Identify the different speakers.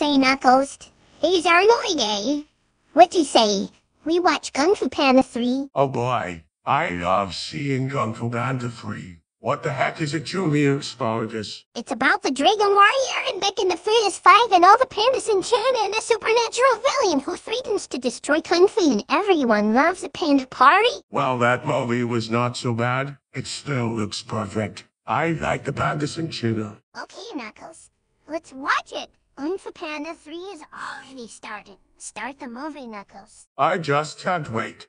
Speaker 1: Say, Knuckles, he's our Lloyd, eh? What do you say? We watch Kung Fu Panda 3.
Speaker 2: Oh boy, I love seeing Kung Fu Panda 3. What the heck is it, Junior Asparagus?
Speaker 1: It's about the Dragon Warrior and Beck and the Furious Five and all the pandas in China and a supernatural villain who threatens to destroy Kung Fu and everyone loves a panda party.
Speaker 2: Well, that movie was not so bad. It still looks perfect. I like the pandas in China.
Speaker 1: Okay, Knuckles, let's watch it. Panda 3 is already started. Start the movie, Knuckles.
Speaker 2: I just can't wait.